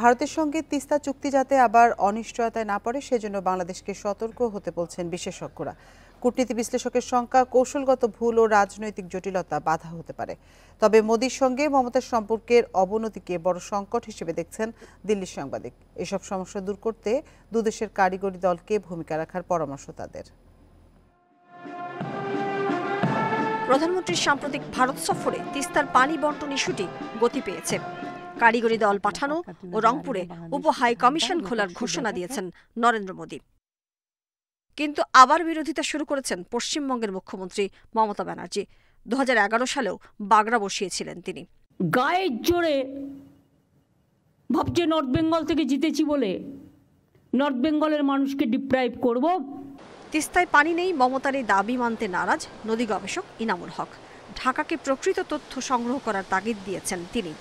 ভারতের সঙ্গে তিস্তা চুক্তি যাতে আবার অনিশ্চয়তায় না পড়ে, সেজন্য বাংলাদেশকে সতর্ক হতে বলছেন বিশেষজ্ঞরা। কূটনীতি বিশ্লেষকের শঙ্কা কৌশলগত ভুল ও রাজনৈতিক জটিলতা বাধা হতে পারে। তবে মোদীর সঙ্গে মমতার সম্পর্কের অবনতিকে বড় সংকট হিসেবে দেখছেন দিল্লির সাংবাদিক। এসব সমস্যা দূর করতে দুদেশের কারিগরি দলকে ভূমিকা রাখার পরামর্শ তাদের। প্রধানমন্ত্রীর সাম্প্রতিক ভারত সফরে তিস্তার পানি বন্টন ইস্যুটি গতি পেয়েছে। কারিগরি দল পাঠানো ও রংপুরে উপ হাই কমিশন খোলার ঘোষণা দিয়েছেন নরেন্দ্র মোদী। কিন্তু আবার বিরোধিতা শুরু করেছেন পশ্চিমবঙ্গের মুখ্যমন্ত্রী মমতা ব্যানার্জি। দু সালেও বাগড়া বসিয়েছিলেন তিনি। গায়ের জোরে ভাবছে নর্থ বেঙ্গল থেকে জিতেছি বলে নর্থ বেঙ্গলের মানুষকে ডিপ্রাইভ করব। তিস্তায় পানি নেই মমতার এই দাবি মানতে নারাজ নদী গবেষক ইনামুল হক। ঢাকাকে প্রকৃত তথ্য সংগ্রহ করার তাগিদ দিয়েছেন তিনি।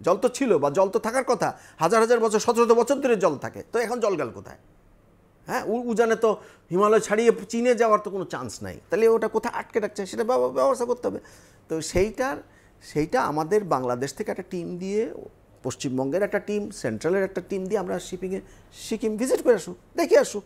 জল তো ছিল বা জল তো থাকার কথা। হাজার হাজার বছর শত শত বছর ধরে জল থাকে। তো এখন জল গেল কোথায়? হ্যাঁ উজানে তো হিমালয় ছাড়িয়ে চীনে যাওয়ার তো কোনো চান্স নাই। তাহলে ওটা কোথায় আটকে রাখছে? সেটা ব্যবস্থা করতে হবে। তো সেইটার, সেইটা আমাদের বাংলাদেশ থেকে একটা টিম দিয়ে, পশ্চিমবঙ্গের একটা টিম সেন্ট্রালের একটা টিম দিয়ে আমরা শিপিংয়ে সিকিম ভিজিট করে আসুক। দেখে আসুক।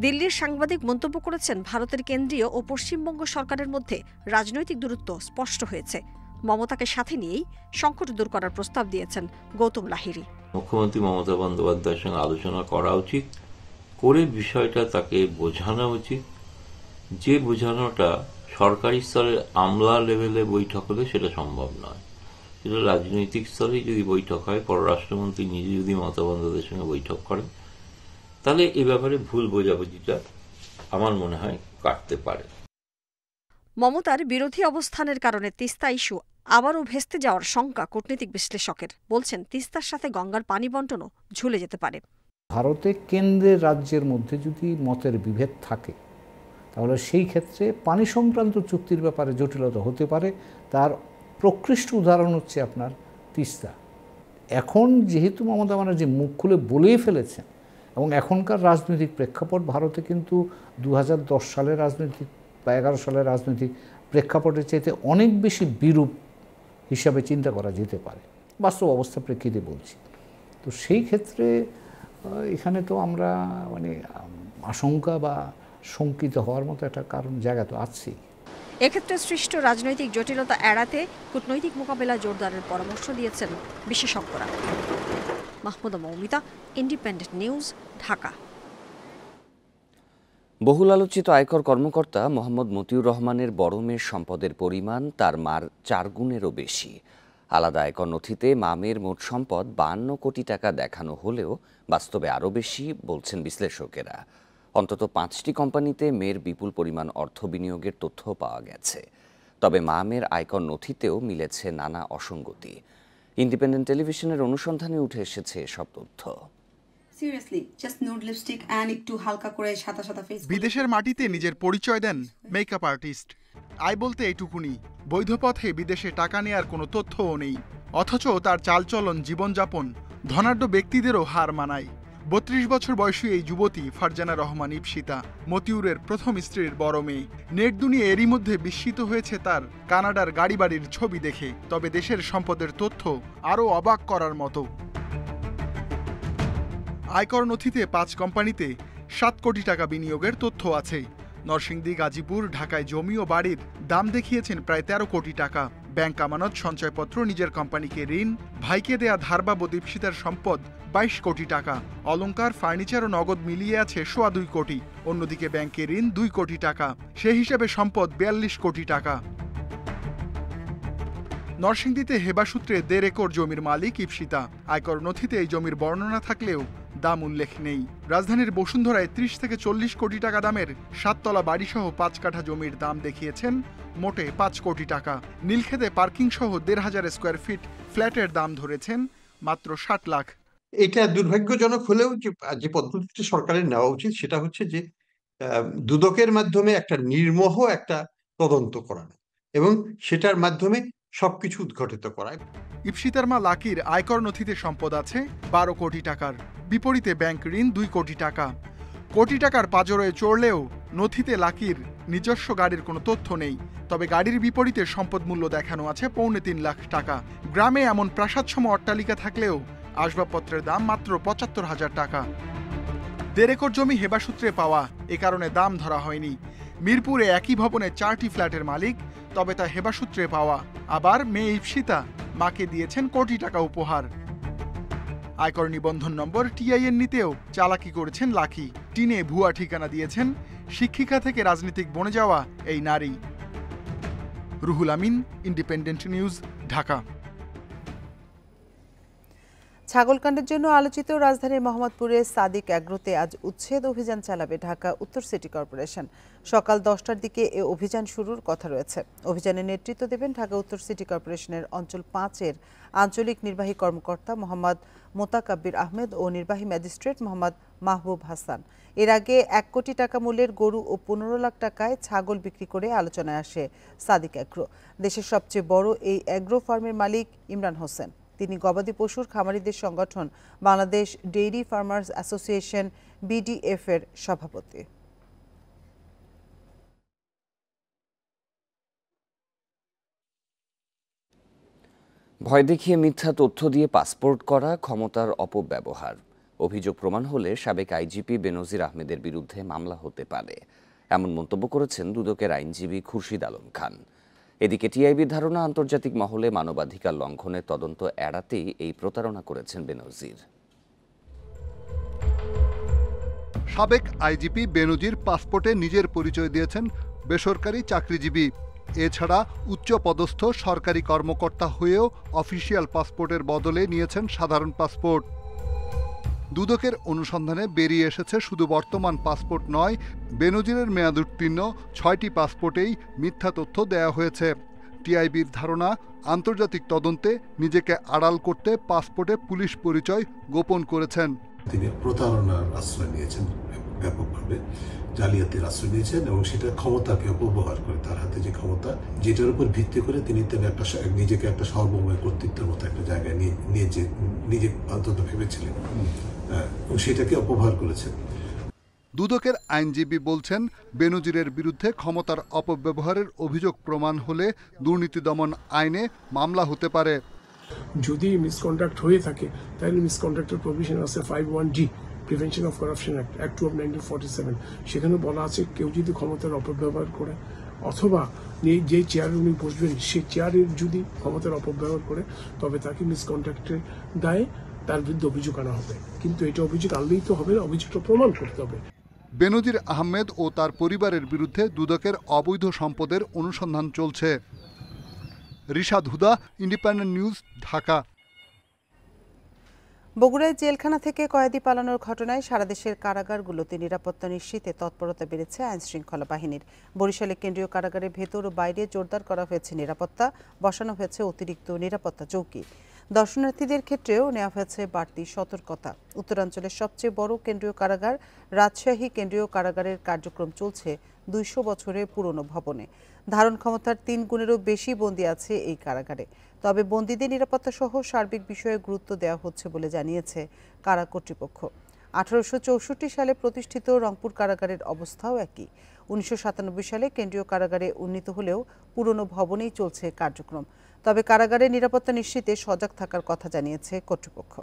দিল্লির সাংবাদিক মন্তব্য করেছেন ভারতের কেন্দ্রীয় ও পশ্চিমবঙ্গ সরকারের মধ্যে রাজনৈতিক দূরত্ব স্পষ্ট হয়েছে। মমতাকে সাথে নিয়েই সংকট দূর করার প্রস্তাব দিয়েছেন গৌতম লাহিরি মুখ্যমন্ত্রী মমতা বন্দ্যোপাধ্যায়ের সঙ্গে আলোচনা করা উচিত, করে বিষয়টা তাকে বোঝানো উচিত। যে বোঝানোটা সরকারি স্তরে আমলা লেভেলে বৈঠক হলে সেটা সম্ভব নয়। সেটা রাজনৈতিক স্তরে যদি বৈঠক হয়, পররাষ্ট্রমন্ত্রী নিজে যদি মমতা বন্দ্যোপাধ্যায়ের সঙ্গে বৈঠক করেন, তাহলে এ ব্যাপারে ভুল বোঝাবুঝিটা আমার মনে হয় কাটতে পারে। মমতার বিরোধী অবস্থানের কারণে তিস্তা ইস্যু আবারও ভেস্তে যাওয়ার শঙ্কা কূটনীতিক বিশ্লেষকের। বলছেন, তিস্তার সাথে গঙ্গার পানি বন্টনও ঝুলে যেতে পারে। ভারতে কেন্দ্রের রাজ্যের মধ্যে যদি মতের বিভেদ থাকে, তাহলে সেই ক্ষেত্রে পানি সংক্রান্ত চুক্তির ব্যাপারে জটিলতা হতে পারে। তার প্রকৃষ্ট উদাহরণ হচ্ছে আপনার তিস্তা। এখন যেহেতু মমতা ব্যানার্জি মুখ খুলে বলেই ফেলেছেন, এবং এখনকার রাজনৈতিক প্রেক্ষাপট ভারতে কিন্তু দু হাজার দশ সালের রাজনৈতিক বা এগারো সালের রাজনৈতিক প্রেক্ষাপটের চাইতে অনেক বেশি বিরূপ হিসাবে চিন্তা করা যেতে পারে। বাস্তব অবস্থা প্রেক্ষিতে বলছি। তো সেই ক্ষেত্রে এখানে তো আমরা মানে আশঙ্কা বা শঙ্কিত হওয়ার মতো একটা কারণ জায়গা তো আছেই। এক্ষেত্রে সৃষ্ট রাজনৈতিক জটিলতা এড়াতে কূটনৈতিক মোকাবেলা জোরদারের পরামর্শ দিয়েছেন বিশেষজ্ঞরা। Mahmuda Moumita, Independent News, Dhaka. বহুল আলোচিত আয়কর কর্মকর্তা মোহাম্মদ মতিউর রহমানের বড় মেয়ের সম্পদের পরিমাণ তার মার চার গুণেরও বেশি। আলাদা আয়কর নথিতে মামের মোট সম্পদ বান্ন কোটি টাকা দেখানো হলেও বাস্তবে আরও বেশি, বলছেন বিশ্লেষকেরা। অন্তত পাঁচটি কোম্পানিতে মেয়ের বিপুল পরিমাণ অর্থ বিনিয়োগের তথ্য পাওয়া গেছে। তবে মামের আয়কর নথিতেও মিলেছে নানা অসঙ্গতি। ইন্ডিপেন্ডেন্ট টেলিভিশনের অনুসন্ধানে উঠে এসেছে এসব তথ্য। বিদেশের মাটিতে নিজের পরিচয় দেন মেকআপ আর্টিস্ট আয় বলতে এইটুকুনি বৈধ পথে বিদেশে টাকা নেয়ার কোনো তথ্যও নেই। অথচ তার চালচলন জীবনযাপন ধনাঢ্য ব্যক্তিদেরও হার মানায়। বত্রিশ বছর বয়সী এই যুবতী ফারজানা রহমান ইপসিতা, মতিউরের প্রথম স্ত্রীর বড় মেয়ে। নেট দুনিয়া এরই মধ্যে বিস্মিত হয়েছে তার কানাডার গাড়ি বাড়ির ছবি দেখে, তবে দেশের সম্পদের তথ্য আরও অবাক করার মতো। আয়কর নথিতে পাঁচ কোম্পানিতে সাত কোটি টাকা বিনিয়োগের তথ্য আছে। নরসিংদী, গাজীপুর, ঢাকায় জমি ও বাড়ির দাম দেখিয়েছেন প্রায় তেরো কোটি টাকা। ব্যাংক আমানত, সঞ্চয়পত্র, নিজের কোম্পানিকে ঋণ, ভাইকে দেয়া ধার বাবদ ইপসিতার সম্পদ বাইশ কোটি টাকা। অলংকার, ফার্নিচার ও নগদ মিলিয়ে আছে সোয়া দুই কোটি। অন্যদিকে ব্যাংকে ঋণ দুই কোটি টাকা। সে হিসেবে সম্পদ বিয়াল্লিশ কোটি টাকা। নরসিংদীতে হেবা সূত্রে দেড় একর জমির মালিক ইপসিতা। আয়কর নথিতে এই জমির বর্ণনা থাকলেও দাম উল্লেখ নেই। রাজধানীর বসুন্ধরায় ত্রিশ থেকে চল্লিশ কোটি টাকা দামের সাততলা বাড়িসহ পাঁচ কাঠা জমির দাম দেখিয়েছেন মোটে পাঁচ কোটি টাকা। নীলক্ষেতে পার্কিং সহ দেড় হাজার স্কোয়ার ফিট ফ্ল্যাটের দাম ধরেছেন মাত্র ষাট লাখ। এটা দুর্ভাগ্যজনক হলেও যে পদ্ধতিটা সরকারের নেওয়া উচিত সেটা হচ্ছে যে দুদকের মাধ্যমে একটা নির্মোহ একটা তদন্ত করানো এবং সেটার মাধ্যমে সবকিছু উদ্ঘাটিত করায়। ইপসিতার মা লাকির আয়কর নথিতে সম্পদ আছে, বারো কোটি টাকার। বিপরীতে ব্যাংক ঋণ দুই কোটি টাকা। কোটি টাকার পাজরয়ে চড়লেও নথিতে লাকির নিজস্ব গাড়ির কোনো তথ্য নেই। তবে গাড়ির বিপরীতে সম্পদ মূল্য দেখানো আছে পৌনে তিন লাখ টাকা। গ্রামে এমন প্রাসাদসম অট্টালিকা থাকলেও আসবাবপত্রের দাম মাত্র পঁচাত্তর হাজার টাকা। দেড় একর জমি হেবাসূত্রে পাওয়া, এ কারণে দাম ধরা হয়নি। মিরপুরে একই ভবনে চারটি ফ্ল্যাটের মালিক, তবে তা হেবাসূত্রে পাওয়া। আবার মেয়ে ইপসিতা মাকে দিয়েছেন কোটি টাকা উপহার। আয়কর নিবন্ধন নম্বর টিআইএন নিতেও চালাকি করেছেন লাকি টিনে ভুয়া ঠিকানা দিয়েছেন শিক্ষিকা থেকে রাজনীতিক বনে যাওয়া এই নারী। Ruhul Amin, Independent News, Dhaka. ছাগলকাণ্ডের জন্য আলোচিত রাজধানীর মোহাম্মদপুরে সাদিক অ্যাগ্রোতে আজ উচ্ছেদ অভিযান চালাবে ঢাকা উত্তর সিটি কর্পোরেশন। সকাল দশটার দিকে এ অভিযান শুরুর কথা রয়েছে। অভিযানের নেতৃত্ব দেবেন ঢাকা উত্তর সিটি কর্পোরেশনের অঞ্চল পাঁচের আঞ্চলিক নির্বাহী কর্মকর্তা মোহাম্মদ মোতাকাব্বির আহমেদ ও নির্বাহী ম্যাজিস্ট্রেট মোহাম্মদ মাহবুব হাসান। এর আগে এক কোটি টাকা মূল্যের গরু ও পনেরো লাখ টাকায় ছাগল বিক্রি করে আলোচনায় আসে সাদিক অ্যাগ্রো দেশের সবচেয়ে বড় এই অ্যাগ্রো ফার্মের মালিক ইমরান হোসেন। তিনি গবাদি পশুর খামারিদের সংগঠন Bangladesh dairy farmers association BDF এর সভাপতি। ভয় দেখিয়ে মিথ্যা তথ্য দিয়ে পাসপোর্ট করা ক্ষমতার অপব্যবহার। অভিযোগ প্রমাণ হলে সাবেক আইজিপি বেনজির আহমেদের বিরুদ্ধে মামলা হতে পারে। এমন মন্তব্য করেছেন দুদকের আইনজীবী খুরশিদ আলম খান। এদিকে টিআইবির ধারণা, আন্তর্জাতিক মহলে মানবাধিকার লঙ্ঘনের তদন্ত এড়াতেই এই প্রতারণা করেছেন বেনজির। সাবেক আইজিপি বেনজির পাসপোর্টে নিজের পরিচয় দিয়েছেন বেসরকারি চাকরিজীবী। এছাড়া উচ্চপদস্থ সরকারি কর্মকর্তা হয়েও অফিসিয়াল পাসপোর্টের বদলে নিয়েছেন সাধারণ পাসপোর্ট। দুদকের অনুসন্ধানে বেরিয়ে এসেছে শুধু বর্তমান পাসপোর্ট নয়, বেনজিরের মেয়াদ উত্তীর্ণ, ছয়টি পাসপোর্টেই মিথ্যা তথ্য দেয়া হয়েছে। টিআইবির ধারণা, আন্তর্জাতিক তদন্তে নিজেকে আড়াল করতে পাসপোর্টে পুলিশ পরিচয় গোপন করেছেন। তিনি প্রতারণার আশ্রয় নিয়েছেন ব্যাপকভাবে, জালিয়াতির আশ্রয় নিয়েছেন এবং সেটা ক্ষমতাকে অপব্যবহার করে তার হাতে যে ক্ষমতা, যেটার উপর ভিত্তি করে তিনি তেমন একটা নিজেকে একটা সর্বময় কর্তৃত্বের মতো একটা জায়গায় নিয়ে নিয়ে নিজে অন্তত ভেবেছিলেন। সেটাকে অপব্যবহার করেছেন। দুদকের আইনজীবী বলছেন বেনজিরের বিরুদ্ধে ক্ষমতার অপব্যবহারের অভিযোগ প্রমাণ হলে দুর্নীতি দমন আইনে মামলা হতে পারে। যদি মিসকন্ডাক্ট হয়ে থাকে তাহলে মিসকন্ডাক্টের প্রভিশন আছে five one G prevention of corruption act act two of nineteen forty seven সেখানে বলা আছে কেউ যদি ক্ষমতার অপব্যবহার করে অথবা এই যে চেয়ারে উনি বসবেন সেই চেয়ারের যদি ক্ষমতার অপব্যবহার করে তবে তাকে মিসকন্ডাক্টের দায়ে তার বিরুদ্ধে অভিযোগ আনা হবে। কিন্তু এটা অভিযোগ আনলেই তো হবে না অভিযোগটা প্রমাণ করতে হবে। বেনজির আহমেদ ও তার পরিবারের বিরুদ্ধে দুদকের অবৈধ সম্পদের অনুসন্ধান চলছে। Rishad Huda Independent News Dhaka. বগুড়ায় জেলখানা থেকে কয়েদি পালানোর ঘটনায় সারা দেশের কারাগারগুলোতে নিরাপত্তা নিশ্চিতে তৎপরতা বেড়েছে আইন শৃঙ্খলা বাহিনীর। বরিশালে কেন্দ্রীয় কারাগারের ভেতর ও বাইরে জোরদার করা হয়েছে নিরাপত্তা বসানো হয়েছে অতিরিক্ত নিরাপত্তা চৌকি। দর্শনার্থীদের ক্ষেত্রেও নেওয়া হয়েছে বাড়তি সতর্কতা। উত্তরাঞ্চলের সবচেয়ে বড় কেন্দ্রীয় কারাগার, রাজশাহী কেন্দ্রীয় কারাগারের কার্যক্রম চলছে দুইশো বছরের পুরনো ভবনে। ধারণ ক্ষমতার তিন গুণেরও বেশি বন্দী আছে এই কারাগারে। তবে বন্দীদের নিরাপত্তা সহ সার্বিক বিষয়ে গুরুত্ব দেওয়া হচ্ছে বলে জানিয়েছে কারা কর্তৃপক্ষ। আঠারোশো চৌষট্টি সালে প্রতিষ্ঠিত রংপুর কারাগারের অবস্থাও একই। উনিশশো সাতানব্বই সালে কেন্দ্রীয় কারাগারে উন্নীত হলেও পুরনো ভবনেই চলছে কার্যক্রম। তবে কারাগারের নিরাপত্তা নিশ্চিতে সজাগ থাকার কথা জানিয়েছে কর্তৃপক্ষ।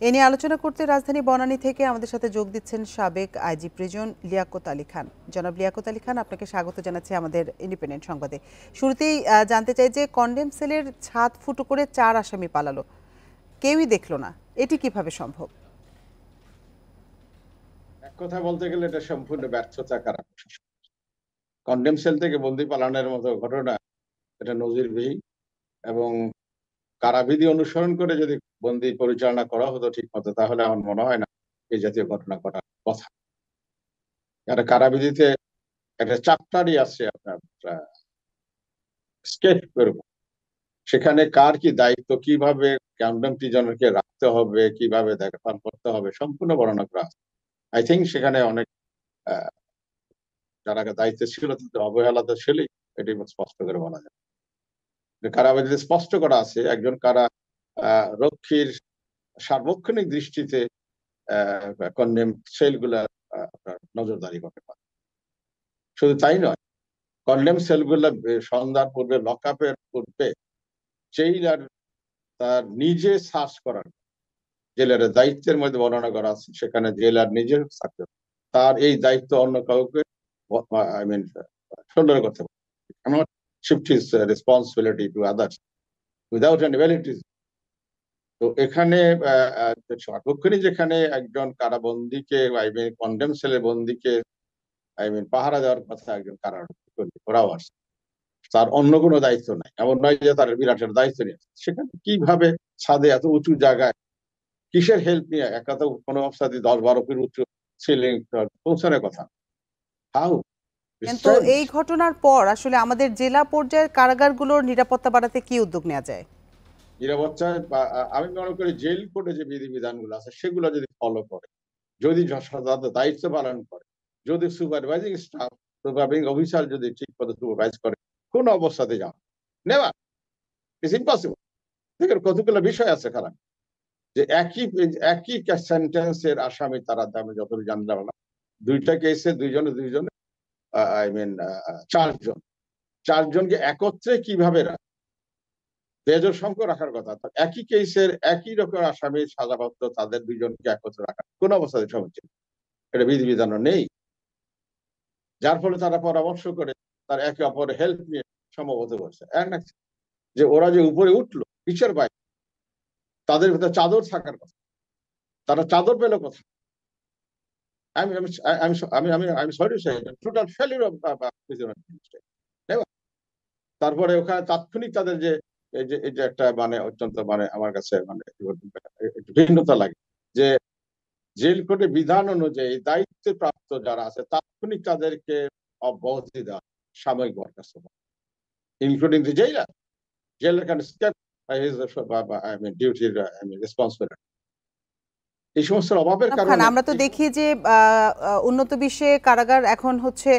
এ নিয়ে আলোচনা করতে রাজধানী বনানী থেকে আমাদের সাথে যোগ দিচ্ছেন সাবেক আইজি প্রিজন লিয়াকত আলী খান। জনাব লিয়াকত আলী খান, আপনাকে স্বাগত জানাচ্ছি আমাদের ইন্ডিপেন্ডেন্ট সংবাদে। শুরুতেই জানতে চাই যে কন্ডেম সেলের ছাদ ফুটো করে চার আসামি পালালো। কেউই দেখল না। এটি কীভাবে সম্ভব? কথা বলতে গেলে এটা সম্পূর্ণ ব্যর্থতা কারা কন্ডেম সেল থেকে বন্দি পালানোর মতো ঘটনা, এটা নজিরবিহীন এবং কারাবিধি অনুসরণ করে যদি বন্দি পরিচালনা করা হতো ঠিক মতো, তাহলে আমার মনে হয় না এই জাতীয় ঘটনা ঘটার কথা। একটা কারাবিধিতে একটা চ্যাপ্টারই আছে আপনার স্কেচ করব। সেখানে কার কি দায়িত্ব, কীভাবে কন্ডেম জনকে রাখতে হবে, কীভাবে দেখভাল করতে হবে, সম্পূর্ণ বর্ণনা করা আছে। আই থিঙ্ক সেখানে অনেক যারা দায়িত্বে ছিল, তাদের অবহেলা তো এটি স্পষ্ট করে বলা যায়। যে কারাবাদীতে স্পষ্ট করা আছে, একজন কারা রক্ষীর সার্বক্ষণিক দৃষ্টিতে কন্ডেম সেলগুলা নজরদারি করতে পারে। শুধু তাই নয় কন্ডেম সেলগুলো সন্ধ্যার পূর্বে, লকআপের পূর্বে জেইলার তার নিজে সার্চ করার জেলারের দায়িত্বের মধ্যে বর্ণনা করা আছে সেখানে জেলার নিজের থাকতে তার এই দায়িত্ব অন্য কাউকে আই মিন সুন্দর করতে পারে uh, responsibility to others without any valid তো এখানে সার্বক্ষণিক যেখানে একজন কারাবন্দিকে আই মিন কন্ডেম সেলের বন্দিকে আই মিন পাহারা দেওয়ার কথা একজন কারারক্ষী ওরাও আসে তার অন্য কোনো দায়িত্ব নাই। এমন নয় যে তার বিরাটের দায়িত্ব নিয়ে সেখানে কীভাবে ছাদে এত উঁচু জায়গায় কিসের হেল্প নিয়ে? একা তো কোনো অবস্থাতে দশ বারো ফিট উঁচু সিলিং পৌঁছানোর কথা। হাউ কিন্তু এই ঘটনার পর আসলে আমাদের জেলা পর্যায়ের কারাগারগুলোর নিরাপত্তা বাড়াতে কি উদ্যোগ নেওয়া যায়? নিরাপত্তা আমি মনে করি জেল কোর্টে যে বিধিবিধানগুলো আছে সেগুলো যদি ফলো করে যদি যথাযথ দায়িত্ব পালন করে যদি সুপারভাইজিং স্টাফ সুপারভাইজিং অফিসার যদি ঠিক মতো সুপারভাইজ করে কোন অবস্থাতে যাও নেভার ইটস ইম্পসিবল দেখেন কতগুলো বিষয় আছে খারাপ। যে একই একই সেন্টেন্সের আসামি তারা দামে যতটুকু জানতে পারলাম। দুইটা কেসে দুইজনে দুইজনে আই মিন চারজন। চারজনকে একত্রে কীভাবে রাখার কথা। একই কেসের একই রকম আসামি সাজাপ্রাপ্ত তাদের দুইজনকে একত্রে রাখা। কোন অবস্থাতে সমীচীন এটা বিধিবিধান নেই। যার ফলে তারা পরামর্শ করে তার একে অপরের হেল্প নিয়ে সম্ভবত করছে। যে ওরা যে উপরে উঠল পিছের বাইরে তাদের ভিতরে চাদর থাকার কথা। তারা চাদর পেল কথা তারপরে ওখানে তাৎক্ষণিক তাদের যে একটা মানে অত্যন্ত মানে আমার কাছে মানে ভিন্নতা লাগে যে, জেল কোর্টে বিধান অনুযায়ী দায়িত্ব প্রাপ্ত যারা আছে, তাৎক্ষণিক তাদেরকে অব্যাহতি দেওয়া সাময়িক বরখাস্ত including the jailer jailer can step his eye ডিউটির রেসপন্সিবিলিটি এই সমস্ত অভাবের কারণে আমরা তো দেখি যে উন্নত বিশ্বে কারাগার এখন হচ্ছে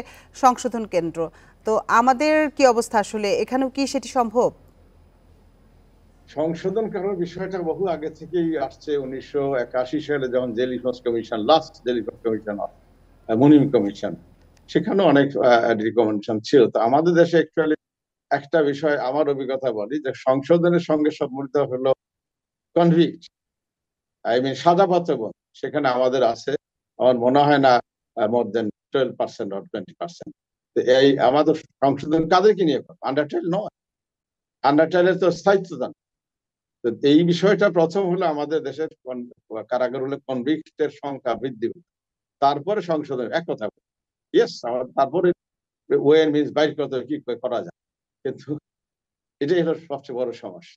সংশোধন কেন্দ্র। তো আমাদের কি অবস্থা আসলে? এখানেও কি সেটি সম্ভব? সংশোধন করার বিষয়টা বহু আগে থেকেই আসছে। উনিশশো একাশি সালে যখন jail commission last jail commission Munim commission সেখানেও অনেক রিকমেন্ডেশন ছিল। তো আমাদের দেশে অ্যাকচুয়ালি একটা বিষয় আমার অভিজ্ঞতা বলি যে সংশোধনের সঙ্গে সম্মিলিত হলো কনভিক্ট আই মিন সাদা পাত্রবন সেখানে আমাদের আছে। আমার মনে হয় না more than twelve percent or twenty percent এই আমাদের সংশোধন কাদেরকে নিয়ে আন্ডারটেল নয়। আন্ডারটেলের তো স্থায়িত্ব দান তো এই বিষয়টা প্রথম হলো আমাদের দেশের কারাগার হলে কনভিক্টের সংখ্যা বৃদ্ধি। তারপরে সংশোধন, এক কথা ইয়েস তারপরে ওয়ে মিনস বাইর করতে কি করা যায়? কিন্তু এটাই হলো সবচেয়ে বড় সমস্যা।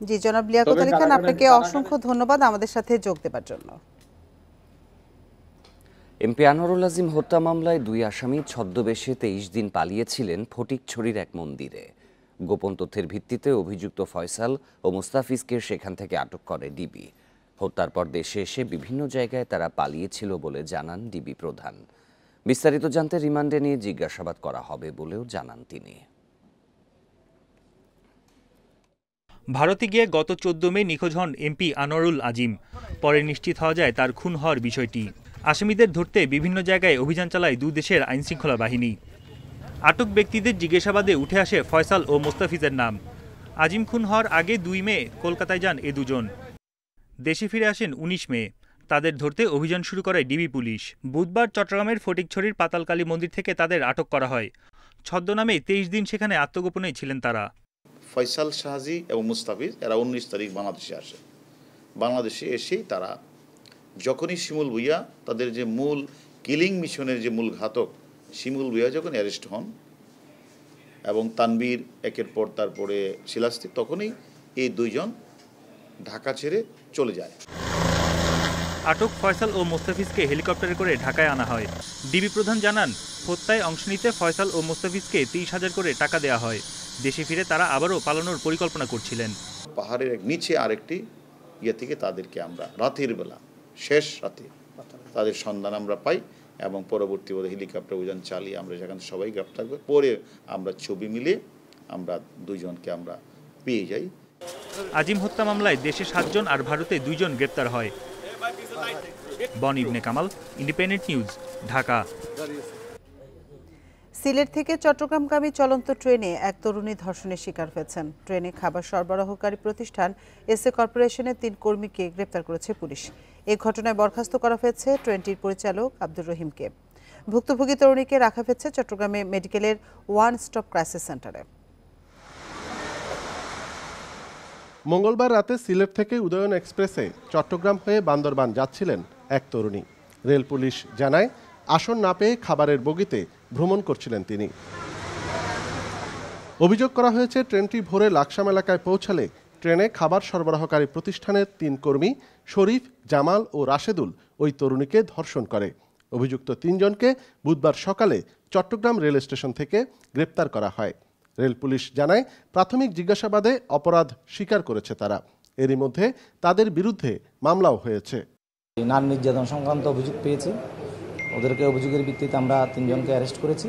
জি জনাব লিয়াকত আলী খান আপনাকে অসংখ্য ধন্যবাদ আমাদের সাথে যোগ দেবার জন্য। এমপি আনোয়ারুল আজিম হত্যা মামলায় দুই আসামি ছদ্মবেশে তেইশ দিন পালিয়েছিলেন ফটিকছড়ির এক মন্দিরে। গোপন তথ্যের ভিত্তিতে অভিযুক্ত ফয়সাল ও মুস্তাফিজকে সেখান থেকে আটক করে ডিবি। হত্যার পর দেশে এসে বিভিন্ন জায়গায় তারা পালিয়েছিল বলে জানান ডিবি প্রধান। বিস্তারিত জানতে রিমান্ডে নিয়ে জিজ্ঞাসাবাদ করা হবে বলেও জানান তিনি। ভারতে গিয়ে গত চোদ্দ মে নিখোঁজ হন এমপি আনোয়ারুল আজিম। পরে নিশ্চিত হওয়া যায় তার খুন হওয়ার বিষয়টি। আসামিদের ধরতে বিভিন্ন জায়গায় অভিযান চালায় দু দেশের আইনশৃঙ্খলা বাহিনী। আটক ব্যক্তিদের জিজ্ঞাসাবাদে উঠে আসে ফয়সাল ও মোস্তাফিজের নাম। আজিম খুন হওয়ার আগে দুই মে কলকাতায় যান এ দুজন। দেশে ফিরে আসেন উনিশ মে। তাদের ধরতে অভিযান শুরু করে ডিবি পুলিশ। বুধবার চট্টগ্রামের ফটিকছড়ির পাতালকালী মন্দির থেকে তাদের আটক করা হয়। ছদ্মনামে তেইশ দিন সেখানে আত্মগোপনেই ছিলেন তারা। ফয়সাল শাহজি এবং মুস্তাফিজ, এরা উনিশ তারিখ বাংলাদেশে আসে। বাংলাদেশে এসেই তারা যখনই শিমুল ভুইয়া তাদের যে মূল কিলিং মিশনের যে মূল ঘাতক, শিমুল ভুইয়া যখন অ্যারেস্ট হন এবং তানবীর একের পর তারপরে শিলাস্তিক, তখনই এই দুইজন ঢাকা ছেড়ে চলে যায়। আটক ফয়সাল ও মোস্তাফিজকে হেলিকপ্টারে করে ঢাকায় আনা হয়। ডিবি প্রধান জানান হত্যায় অংশ নিতে ফয়সাল ও মোস্তাফিজকে তিরিশ হাজার করে টাকা দেওয়া হয়। দেশে ফিরে তারা আবারও পালানোর পরিকল্পনা করছিলেন। পাহাড়ের নিচে আরেকটি ইয়ে থেকে তাদেরকে আমরা রাতের বেলা শেষ রাতে তাদের সন্ধান আমরা পাই এবং পরবর্তী পরে হেলিকপ্টার অভিযান চালিয়ে আমরা সেখানে সবাই গ্রেপ্তার করি। পরে আমরা ছবি মিলিয়ে আমরা দুইজনকে আমরা পেয়ে যাই। আজিম হত্যা মামলায় দেশে সাতজন আর ভারতে দুইজন গ্রেপ্তার হয়। বন ইবনে কামাল ইন্ডিপেন্ডেন্ট নিউজ ঢাকা। সিলেট থেকে চট্টগ্রামগামী চলন্ত ট্রেনে এক তরুণী ধর্ষণের শিকার হয়েছেন। ট্রেনে খাবার সরবরাহকারী প্রতিষ্ঠান এসএ কর্পোরেশনের তিন কর্মীকে গ্রেপ্তার করেছে পুলিশ। এই ঘটনায় বরখাস্ত করা হয়েছে ট্রেনটির পরিচালক আব্দুর রহিমকে। ভুক্তভোগী তরুণীকে রাখা হয়েছে চট্টগ্রামে মেডিকেলের ওয়ান স্টপ ক্রাইসিস সেন্টারে। মঙ্গলবার রাতে সিলেট থেকে উদয়ন এক্সপ্রেসে চট্টগ্রাম হয়ে বান্দরবান যাচ্ছিলেন এক তরুণী। রেল পুলিশ জানায়, আসন না পেয়ে খাবারের বগিতে ভ্রমণ করছিলেন তিনি। অভিযোগ করা হয়েছে, ট্রেনটি ভোরে লাকসাম এলাকায় পৌঁছালে ট্রেনে খাবার সরবরাহকারী প্রতিষ্ঠানের তিন কর্মী, শরীফ, জামাল ও রাশেদুল ওই তরুণীকে ধর্ষণ করে। অভিযুক্ত তিনজনকে বুধবার সকালে চট্টগ্রাম রেল স্টেশন থেকে গ্রেপ্তার করা হয়। রেল পুলিশ জানায় প্রাথমিক জিজ্ঞাসাবাদে অপরাধ স্বীকার করেছে তারা। এরই মধ্যে তাদের বিরুদ্ধে মামলাও হয়েছে। নারী নির্যাতন সংক্রান্ত অভিযোগ পেয়েছি। ওদেরকে অভিযোগের ভিত্তিতে আমরা তিনজনকে অ্যারেস্ট করেছি।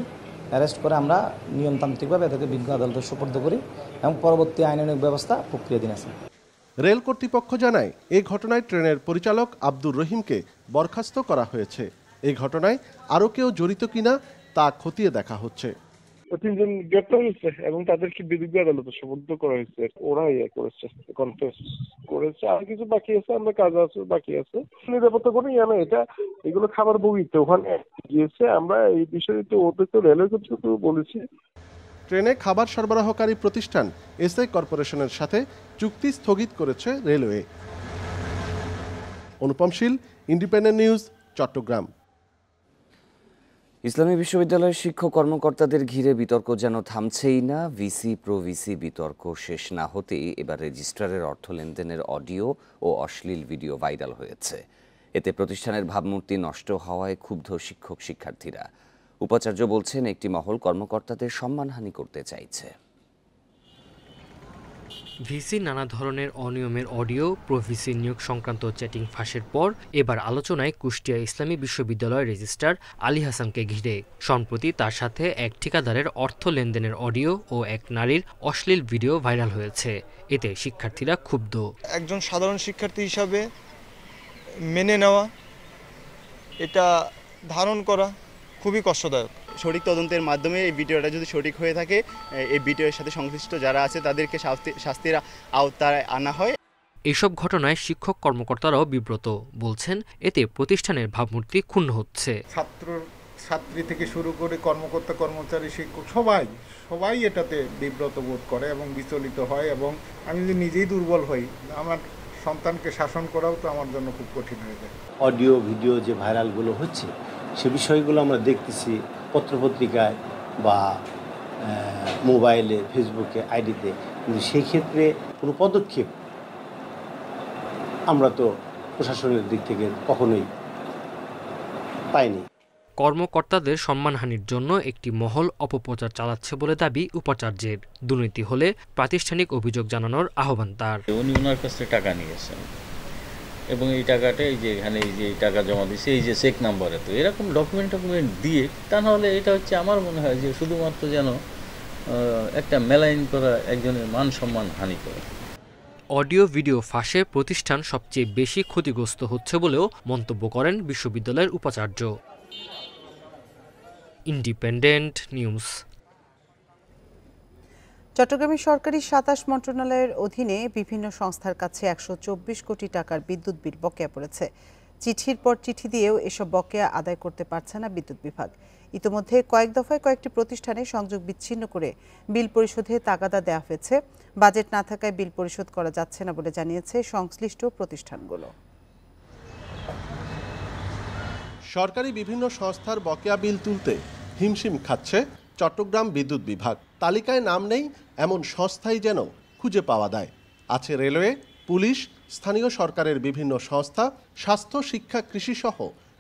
অ্যারেস্ট করে আমরা নিয়মতান্ত্রিকভাবে এদেরকে বিজ্ঞ আদালতে সুপর্দ করি এবং পরবর্তী আইনানুগ ব্যবস্থা প্রক্রিয়াধীন আছে। রেল কর্তৃপক্ষ জানায় এই ঘটনায় ট্রেনের পরিচালক আব্দুর রহিমকে বরখাস্ত করা হয়েছে। এই ঘটনায় আরও কেউ জড়িত কিনা তা খতিয়ে দেখা হচ্ছে। তিনজন গ্রেপ্তার হয়েছে এবং তাদেরকে বিধিজ্ঞ আদালতে সুপর্দ করা হয়েছে। ওরা ইয়ে করেছে কনফেস করেছে। আর কিছু বাকি আছে, আমরা কাজ আছে, বাকি আছে। নিরাপত্তা কোনো ইয়ে এটা এগুলো খাবার বগিতে, ওখানে গিয়েছে। আমরা এই বিষয়ে তো ওদের তো রেলের কর্তৃপক্ষ বলেছি। ট্রেনে খাবার সরবরাহকারী প্রতিষ্ঠান এসআই কর্পোরেশনের সাথে চুক্তি স্থগিত করেছে railway. Anupam Shil, Independent News, Chattogram. ইসলামী বিশ্ববিদ্যালয়ের শিক্ষক কর্মকর্তাদের ঘিরে বিতর্ক যেন থামছেই না, ভিসি, প্রো ভিসি, বিতর্ক শেষ না হতেই এবার রেজিস্ট্রারের অর্থ লেনদেনের অডিও ও অশ্লীল ভিডিও ভাইরাল হয়েছে। এতে প্রতিষ্ঠানের ভাবমূর্তি নষ্ট হওয়ায় ক্ষুব্ধ শিক্ষক শিক্ষার্থীরা উপাচার্য বলছেন, একটি মহল কর্মকর্তাদের সম্মানহানি করতে চাইছে। ভিসি নানা ধরনের অনিয়মের অডিও প্রভিসি নিয়োগ সংক্রান্ত চ্যাটিং ফাঁসের পর এবার আলোচনায় কুষ্টিয়া ইসলামী বিশ্ববিদ্যালয়ের রেজিস্ট্রার আলী হাসানকে ঘিরে। সম্প্রতি তার সাথে এক ঠিকাদারের অর্থ লেনদেনের অডিও ও এক নারীর অশ্লীল ভিডিও ভাইরাল হয়েছে। এতে শিক্ষার্থীরা ক্ষুব্ধ। একজন সাধারণ শিক্ষার্থী হিসাবে মেনে নেওয়া, এটা ধারণ করা খুবই কষ্টদায়ক। সঠিক তদন্তের মাধ্যমে এই ভিডিওটা যদি সঠিক হয়ে থাকে এই ভিডিওর সাথে সংশ্লিষ্ট যারা আছে তাদেরকে শাস্তি শাস্তির আওতায় আনা হয়। এইসব ঘটনায় শিক্ষক কর্মকর্তারাও বিব্রত। বলছেন এতে প্রতিষ্ঠানের ভাবমূর্তি ক্ষুণ্ণ হচ্ছে। ছাত্র ছাত্রী থেকে শুরু করে কর্মকর্তা কর্মচারী শিক্ষক সবাই সবাই এটাতে বিব্রত বোধ করে এবং বিচলিত হয় এবং আমি যদি নিজেই দুর্বল হই আমার সন্তানকে শাসন করাও তো আমার জন্য খুব কঠিন হয়ে যায়। অডিও ভিডিও যে ভাইরালগুলো হচ্ছে সে বিষয়গুলো আমরা দেখতেছি। পত্রপত্রিকায় বা মোবাইলে ফেসবুকে আইডিতে। কিন্তু সেই ক্ষেত্রে কোনো পদক্ষেপ আমরা তো প্রশাসনের দিক থেকে কখনোই পাইনি। কর্মকর্তাদের সম্মানহানির জন্য একটি মহল অপপ্রচার চালাচ্ছে বলে দাবি উপাচার্যের। দুর্নীতি হলে প্রাতিষ্ঠানিক অভিযোগ জানানোর আহ্বান তার। উনি ওনার কাছ থেকে টাকা নিয়েছেন। এবং এই টাকাটা এই যে এখানে এই যে এই টাকা জমা দিয়েছে, এই যে চেক নাম্বারে তো এরকম ডকুমেন্ট টকুমেন্ট দিয়ে, তা নাহলে এটা হচ্ছে আমার মনে হয় যে শুধুমাত্র যেন একটা মেলাইন করা একজনের মান সম্মান হানি করে অডিও ভিডিও ফাঁসে প্রতিষ্ঠান সবচেয়ে বেশি ক্ষতিগ্রস্ত হচ্ছে বলেও মন্তব্য করেন বিশ্ববিদ্যালয়ের উপাচার্য। Independent News. চট্টগ্রামের সরকারি সাতাশ মন্ত্রণালয়ের অধীনে বিভিন্ন সংস্থার কাছে একশো চব্বিশ কোটি টাকার বিদ্যুৎ বিল বকেয়া পড়েছে। চিঠির পর চিঠি দিয়েও এসব বকেয়া আদায় করতে পারছে না বিদ্যুৎ বিভাগ। ইতোমধ্যে কয়েক দফায় কয়েকটি প্রতিষ্ঠানে সংযোগ বিচ্ছিন্ন করে বিল পরিশোধে তাগাদা দেওয়া হয়েছে। বাজেট না থাকায় বিল পরিশোধ করা যাচ্ছে না বলে জানিয়েছে সংশ্লিষ্ট প্রতিষ্ঠানগুলো। সরকারি বিভিন্ন সংস্থার বকেয়া বিল তুলতে হিমশিম খাচ্ছে চট্টগ্রাম বিদ্যুৎ বিভাগ। তালিকায় নাম নেই, এমন সংস্থাই যেন খুঁজে পাওয়া দেয় আছে রেলওয়ে, পুলিশ, স্থানীয় সরকারের বিভিন্ন সংস্থা, স্বাস্থ্য, শিক্ষা, কৃষি সহ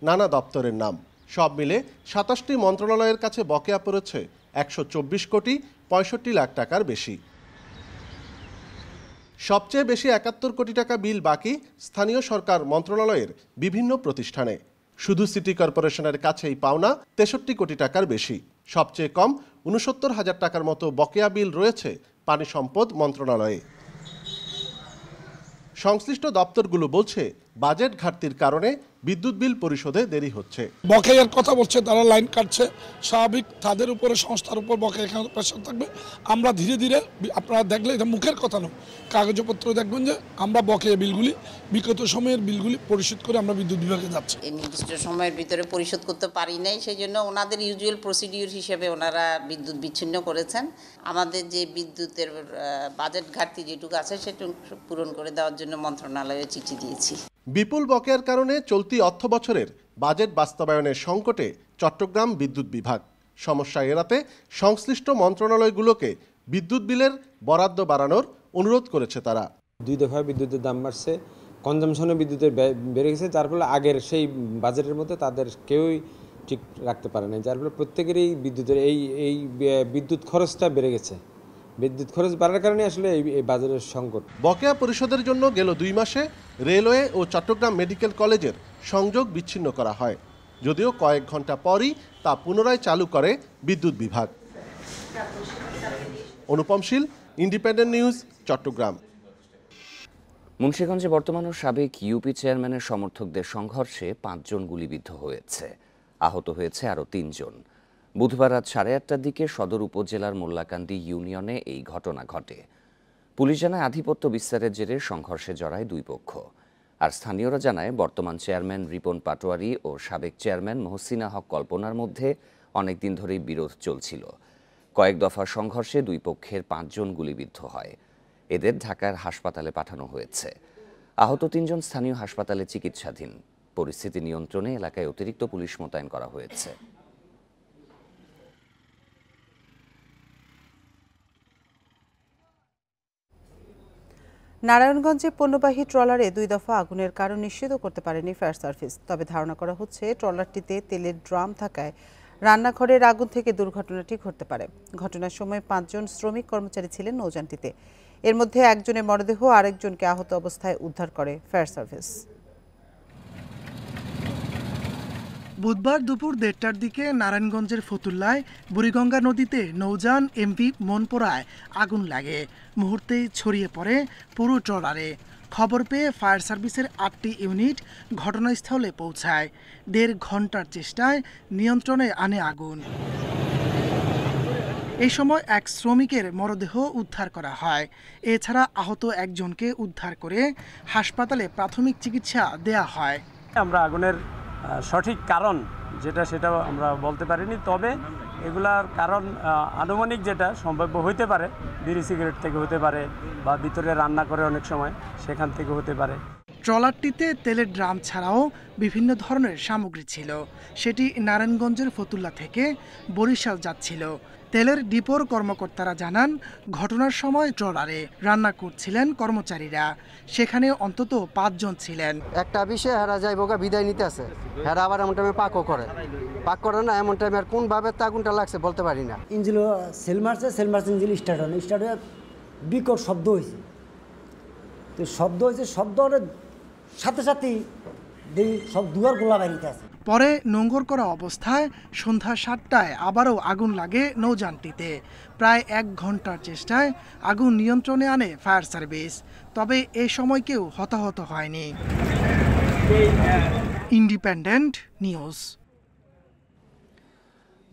নানা দপ্তরের নাম। সব মিলে সাতাশটি মন্ত্রণালয়ের কাছে বকেয়া পড়েছে একশো চব্বিশ কোটি পঁয়ষট্টি লাখ টাকার বেশি। সবচেয়ে বেশি একাত্তর কোটি টাকা বিল বাকি স্থানীয় সরকার মন্ত্রণালয়ের বিভিন্ন প্রতিষ্ঠানে। শুধু সিটি কর্পোরেশনের কাছেই পাওনা তেষট্টি কোটি টাকার বেশি। সবচেয়ে কম উনসত্তর হাজার টাকার মতো বকেয়া বিল রয়েছে পানি সম্পদ মন্ত্রণালয়ে। সংশ্লিষ্ট দপ্তরগুলো বলছে বাজেট ঘাটতির কারণে বিদ্যুৎ বিল পরিশোধে দেরি হচ্ছে। বকেয়ার কথা বলছে তারা লাইন কাটছে। স্বাভাবিক তাদের উপরে সংস্থার উপর বকেয়া প্রেশার থাকবে। আমরা ধীরে ধীরে আপনারা দেখলে এটা মুখের কথা নয় কাগজপত্র দেখবেন যে আমরা বকেয়া বিলগুলি বিগত সময়ের বিলগুলি পরিশোধ করে আমরা বিদ্যুৎ বিভাগে যাচ্ছি। এই নির্দিষ্ট সময়ের ভিতরে পরিশোধ করতে পারি নাই সেই জন্য ওনাদের ইউজুয়াল প্রসিডিউর হিসেবে ওনারা বিদ্যুৎ বিচ্ছিন্ন করেছেন। আমাদের যে বিদ্যুতের আহ, বাজেট ঘাটতি যেটুকু আছে সেটুকু পূরণ করে দেওয়ার জন্য মন্ত্রণালয়ে চিঠি দিয়েছি। বিপুল বকেয়ার কারণে চলতি অর্থ বছরের বাজেট বাস্তবায়নের সংকটে চট্টগ্রাম বিদ্যুৎ বিভাগ। সমস্যা এড়াতে সংশ্লিষ্ট মন্ত্রণালয়গুলোকে বিদ্যুৎ বিলের বরাদ্দ বাড়ানোর অনুরোধ করেছে তারা। দুই দফায় বিদ্যুতের দাম বাড়ছে কনজামশনে বিদ্যুতের বেড়ে গেছে, যার ফলে আগের সেই বাজেটের মধ্যে তাদের কেউই ঠিক রাখতে পারে না যার ফলে প্রত্যেকেরই বিদ্যুতের এই এই বিদ্যুৎ খরচটা বেড়ে গেছে। বিদ্যুৎ খরচ বাড়ার কারণে আসলে এই বাজারের সংকট। বকেয়া পরিশোধের জন্য গেল দুই মাসে রেলওয়ে ও চট্টগ্রাম মেডিকেল কলেজের সংযোগ বিচ্ছিন্ন করা হয়। যদিও কয়েক ঘণ্টা পরই তা পুনরায় চালু করে বিদ্যুৎ বিভাগ। Anupam Shil Independent News Chattogram. মুন্সিগঞ্জে বর্তমান ও সাবেক ইউপি চেয়ারম্যানের সমর্থকদের সংঘর্ষে পাঁচজন গুলিবিদ্ধ হয়েছে। আহত হয়েছে আরও তিনজন। বুধবার রাত সাড়ে আটটার দিকে সদর উপজেলার মোল্লাকান্দি ইউনিয়নে এই ঘটনা ঘটে। পুলিশ জানায় আধিপত্য বিস্তারের জেরে সংঘর্ষে জড়ায় দুই পক্ষ। আর স্থানীয়রা জানায়, বর্তমান চেয়ারম্যান রিপন পাটোয়ারি ও সাবেক চেয়ারম্যান মহসিনা হক কল্পনার মধ্যে অনেকদিন ধরেই বিরোধ চলছিল। কয়েক দফা সংঘর্ষে দুই পক্ষের পাঁচজন গুলিবিদ্ধ হয়। এদের ঢাকার হাসপাতালে পাঠানো হয়েছে। আহত তিনজন স্থানীয় হাসপাতালে চিকিৎসাধীন। পরিস্থিতি নিয়ন্ত্রণে এলাকায় অতিরিক্ত পুলিশ মোতায়েন করা হয়েছে। নারায়ণগঞ্জে পণ্যবাহী ট্রলারে দুই দফা আগুনের কারণ নিশ্চিত করতে পারেনি ফায়ার সার্ভিস। তবে ধারণা করা হচ্ছে, ট্রলারটিতে তেলের ড্রাম থাকায় রান্নাঘরের আগুন থেকে দুর্ঘটনাটি ঘটতে পারে। ঘটনার সময় পাঁচজন শ্রমিক কর্মচারী ছিলেন নৌযানটিতে। এর মধ্যে একজনের মরদেহ, আরেকজনকে আহত অবস্থায় উদ্ধার করে ফায়ার সার্ভিস। বুধবার দুপুর দেড়টার দিকে নারায়ণগঞ্জের ফতুল্লায়, বুড়িগঙ্গা নদীতে নৌযান এমভি মনপোড়ায় আগুন লাগে। মুহূর্তেই ছড়িয়ে পড়ে পুরো ট্রলারে। খবর পেয়ে ফায়ার সার্ভিসের আটটি ইউনিট ঘটনাস্থলে পৌঁছায়। দেড় ঘণ্টার চেষ্টায় নিয়ন্ত্রণে আনে আগুন। এই সময় এক শ্রমিকের মরদেহ উদ্ধার করা হয়। এছাড়া আহত একজনকে উদ্ধার করে হাসপাতালে প্রাথমিক চিকিৎসা দেয়া হয়। আমরা আগুনের সঠিক কারণ যেটা সেটাও আমরা বলতে পারিনি, তবে এগুলার কারণ আনুমানিক যেটা সম্ভাব্য হইতে পারে, বিড়ি সিগারেট থেকে হতে পারে বা ভিতরে রান্না করে অনেক সময়, সেখান থেকে হতে পারে। ট্রলারটিতে তেলের ড্রাম ছাড়াও বিভিন্ন ধরনের সামগ্রী ছিল। সেটি নারায়ণগঞ্জের ফতুল্লা থেকে বরিশাল যাচ্ছিল। তেলের ডিপোর কর্মকর্তারা জানান ঘটনার সময় ট্রলারে রান্না করছিলেন কর্মচারীরা। সেখানে অন্তত পাঁচজন ছিলেন। একটা বিষয়ে হেরা যাইব গা বিদায় নিতে আছে। হেরা আবার এমন টাইমে পাকও করে। পাক করে না এমন টাইমে আর কোনভাবে তাগুনটা লাগছে বলতে পারি না। ইঞ্জিল সেল মারছে সেল মারছে ইঞ্জিল স্টার্ট হয় স্টার্ট হয়ে বিকট শব্দ হয়েছে। তো শব্দ হয়েছে শব্দ সাথে সাথেই দেখি সব দুয়ার গোলা বাড়িতে আছে। পরে নোঙ্গর করা অবস্থায় সন্ধ্যা সাতটায় আবারও আগুন লাগে নৌযানটিতে। প্রায় এক ঘণ্টার চেষ্টায় আগুন নিয়ন্ত্রণে আনে ফায়ার সার্ভিস, তবে এ সময় কেউ হতাহত হয়নি। Independent News.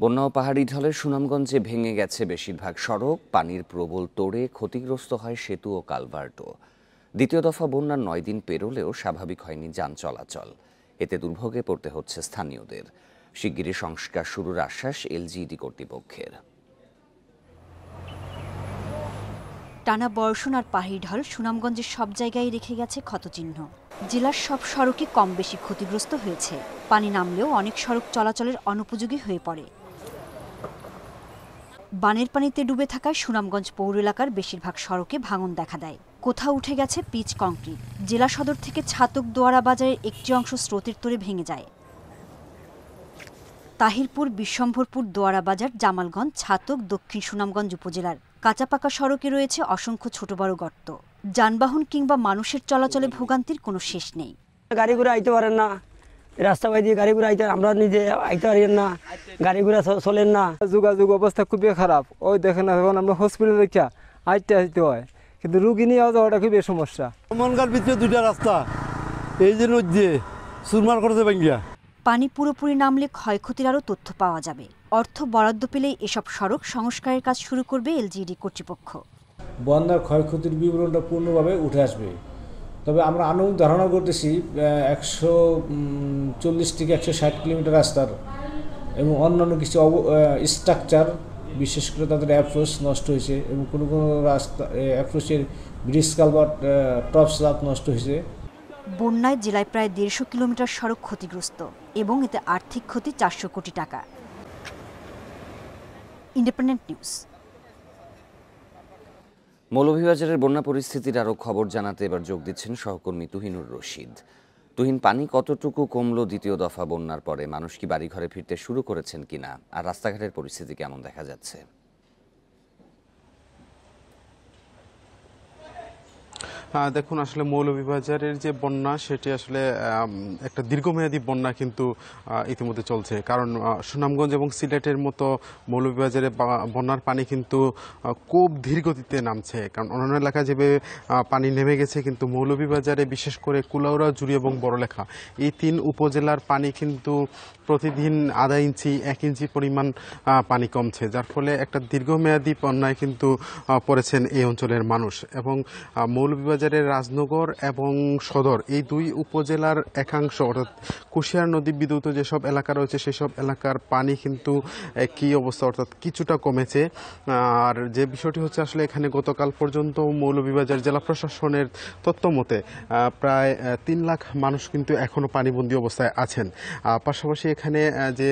বন্যা ও পাহাড়ি ঢলে সুনামগঞ্জে ভেঙে গেছে বেশিরভাগ সড়ক, পানির প্রবল তোড়ে ক্ষতিগ্রস্ত হয় সেতু ও কালভার্টও। দ্বিতীয় দফা বন্যার নয় দিন পেরোলেও স্বাভাবিক হয়নি যান চলাচল। এতে দুর্ভোগে পড়তে হচ্ছে স্থানীয়দের। শিগগিরই সংস্কার শুরুর আশ্বাস এলজিইডি কর্তৃপক্ষের। টানা বর্ষণ আর পাহাড়ি ঢল সুনামগঞ্জের সব জায়গায় রেখে গেছে ক্ষতচিহ্ন। জেলার সব সড়কে কম বেশি ক্ষতিগ্রস্ত হয়েছে। পানি নামলেও অনেক সড়ক চলাচলের অনুপযোগী হয়ে পড়ে। বানের পানিতে ডুবে থাকায় সুনামগঞ্জ পৌর এলাকার বেশিরভাগ সড়কে ভাঙন দেখা দেয়। কোথাও উঠে গেছে পিচ কংক্রিট। জেলা সদর থেকে ছাতক দোয়ারা বাজারের একটি অংশ স্রোতের তোরে ভেঙে যায়। তাহিরপুর বিশ্বম্ভরপুর দোয়ারা বাজার জামালগঞ্জ ছাতক দক্ষিণ সুনামগঞ্জ উপজেলার কাঁচাপাকা সড়কে রয়েছে অসংখ্য ছোট বড় গর্ত। যানবাহন কিংবা মানুষের চলাচলে ভোগান্তির কোনো শেষ নেই। গাড়ি ঘোড়া আইতে পারেন না। রাস্তা বাই দিয়ে গাড়ি ঘোড়া আইতে আমরা নিজে আইতে পারেন না। গাড়ি ঘোড়া চলেন না। যোগাযোগ অবস্থা খুবই খারাপ। ওই দেখেন এখন আমরা হসপিটালে দেখা আইতে আসতে হয়। কিন্তু রুগী নিয়ে যাওয়াটা খুবই সমস্যা। মনগার ভিতরে দুইটা রাস্তা। এই যে নদী সুরমার করতে ভাঙ্গিয়া। পানি পুরোপুরি নামলে ক্ষয়ক্ষতির আরও তথ্য পাওয়া যাবে। অর্থ বরাদ্দ পেলেই এসব সড়ক সংস্কারের কাজ শুরু করবে এলজিডি কর্তৃপক্ষ। বন্যার ক্ষয়ক্ষতির বিবরণটা পূর্ণভাবে উঠে আসবে। তবে আমরা আনুমানিক ধারণা করতেছি একশো চল্লিশ থেকে একশো ষাট কিলোমিটার রাস্তার এবং অন্যান্য কিছু স্ট্রাকচার বিশেষ করে তাদের অ্যাপ্রোচ নষ্ট হয়েছে এবং কোনো কোনো রাস্তা অ্যাপ্রোচের ব্রিজ কালভার্ট টপ স্লাব নষ্ট হয়েছে। বন্যায় জেলায় প্রায় দেড়শো কিলোমিটার সড়ক ক্ষতিগ্রস্ত এবং এতে আর্থিক ক্ষতি চারশো কোটি টাকা। ইন্ডিপেন্ডেন্ট নিউজ মৌলভীবাজারের বন্যা পরিস্থিতির আরও খবর জানাতে এবার যোগ দিচ্ছেন সহকর্মী তুহিনুর রশিদ। তুহিন পানি কতটুকু কমলো দ্বিতীয় দফা বন্যার পরে? মানুষ কি বাড়িঘরে ফিরতে শুরু করেছেন কিনা? আর রাস্তাঘাটের পরিস্থিতি কেমন দেখা যাচ্ছে? দেখুন, আসলে মৌলভীবাজারের যে বন্যা, সেটি আসলে একটা দীর্ঘমেয়াদী বন্যা কিন্তু ইতিমধ্যে চলছে। কারণ সুনামগঞ্জ এবং সিলেটের মতো মৌলভীবাজারে বন্যার পানি কিন্তু খুব ধীর গতিতে নামছে। কারণ, অন্যান্য এলাকায় যেভাবে পানি নেমে গেছে, কিন্তু মৌলভীবাজারে বিশেষ করে কুলাউড়া, জুড়ি এবং বড়লেখা, এই তিন উপজেলার পানি কিন্তু প্রতিদিন আধা ইঞ্চি, এক ইঞ্চি পরিমাণ পানি কমছে, যার ফলে একটা দীর্ঘমেয়াদী বন্যায় কিন্তু পড়েছেন এই অঞ্চলের মানুষ। এবং মৌলভীবাজারের রাজনগর এবং সদর। এই দুই উপজেলার একাংশ, অর্থাৎ কুশিয়ার নদী বিদ্যুত যেসব এলাকা রয়েছে, সেসব এলাকার পানি কিন্তু কি অবস্থা? অর্থাৎ কিছুটা কমেছে। আর যে বিষয়টি হচ্ছে আসলে এখানে গতকাল পর্যন্ত মৌলভীবাজার জেলা প্রশাসনের তথ্য মতে প্রায় তিন লাখ মানুষ কিন্তু এখনও পানিবন্দী অবস্থায় আছেন। পাশাপাশি এখানে যে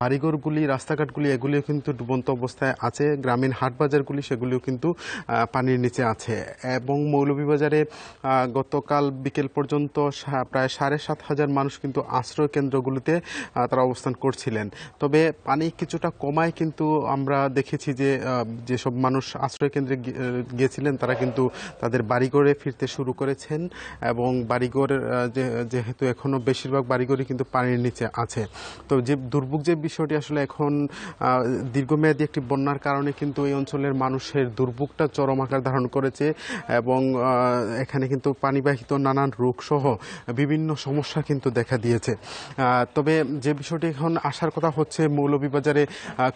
বাড়িঘরগুলি, রাস্তাঘাটগুলি, এগুলিও কিন্তু ডুবন্ত অবস্থায় আছে। গ্রামীণ হাট বাজারগুলি সেগুলিও কিন্তু পানির নিচে আছে। এবং মৌলভীবাজারে গতকাল বিকেল পর্যন্ত প্রায় সাড়ে সাত হাজার মানুষ কিন্তু আশ্রয় কেন্দ্রগুলিতে তারা অবস্থান করছিলেন। তবে পানি কিছুটা কমায় কিন্তু আমরা দেখেছি যে যেসব মানুষ আশ্রয় কেন্দ্রে গিয়েছিলেন তারা কিন্তু তাদের বাড়িঘরে ফিরতে শুরু করেছেন এবং বাড়িঘর যেহেতু এখনও বেশিরভাগ বাড়িঘরই কিন্তু পানির নিচে আছে। তো যে দুর্ভোগ যে বিষয়টি আসলে এখন দীর্ঘমেয়াদী একটি বন্যার কারণে কিন্তু এই অঞ্চলের মানুষের দুর্ভোগটা চরম আকার ধারণ করেছে এবং এখানে কিন্তু পানিবাহিত নানান রোগ সহ বিভিন্ন সমস্যা কিন্তু দেখা দিয়েছে। তবে যে বিষয়টি এখন আসার কথা হচ্ছে, মৌলভীবাজারে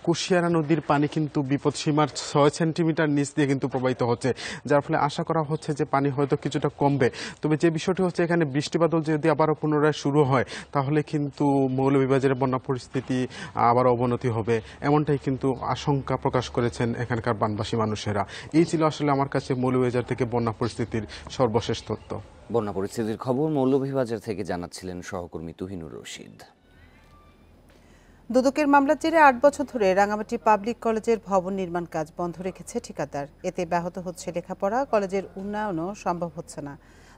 কুশিয়ারা নদীর পানি কিন্তু বিপদ সীমার ছয় সেন্টিমিটার নিচ দিয়ে কিন্তু প্রবাহিত হচ্ছে। যার ফলে আশা করা হচ্ছে যে পানি হয়তো কিছুটা কমবে। তবে যে বিষয়টি হচ্ছে, এখানে বৃষ্টিবাদল যদি আবারও পুনরায় শুরু হয়, তাহলে কিন্তু মৌলভীবাজারের বন্যা পরিস্থিতি আবার অবনতি হবে। এমনটাই কিন্তু আশঙ্কা প্রকাশ করেছেন এখানকার বানবাসী মানুষেরা। এই ছিল আসলে আমার কাছে মৌলভীবাজার থেকে বন্যা পরিস্থিতির সর্বশেষ তথ্য। বন্যা পরিস্থিতির খবর মৌলভীবাজার থেকে জানাচ্ছিলেন সহকর্মী তুহিনুর রশিদ। দুদকের মামলার জেরে আট বছর ধরে রাঙামাটি পাবলিক কলেজের ভবন নির্মাণ কাজ বন্ধ রেখেছে ঠিকাদার। এতে ব্যাহত হচ্ছে লেখাপড়া কলেজের উন্নয়নও সম্ভব হচ্ছে না।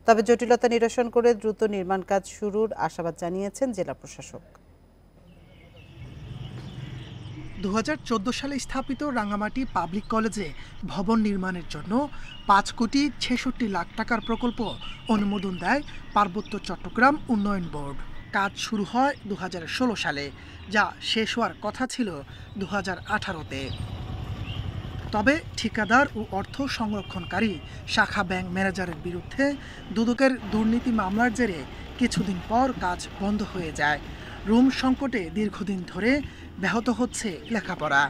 তবে জটিলতা নিরসন করে দ্রুত নির্মাণ কাজ শুরুর আশাবাদ জানিয়েছেন জেলা প্রশাসক। দু হাজার চোদ্দ সালে স্থাপিত রাঙামাটি পাবলিক কলেজে ভবন নির্মাণের জন্য পাঁচ কোটি ছেষট্টি লাখ টাকার প্রকল্প অনুমোদন দেয় পার্বত্য চট্টগ্রাম উন্নয়ন বোর্ড। কাজ শুরু হয় দু হাজার ষোলো সালে, যা শেষ হওয়ার কথা ছিল দু আঠারোতে। তবে ঠিকাদার ও অর্থ সংরক্ষণকারী শাখা ব্যাংক ম্যানেজারের বিরুদ্ধে দুদকের দুর্নীতি মামলার জেরে কিছুদিন পর কাজ বন্ধ হয়ে যায়। রুম সংকটে দীর্ঘদিন ধরে ব্যাহত হচ্ছে লেখাপড়া।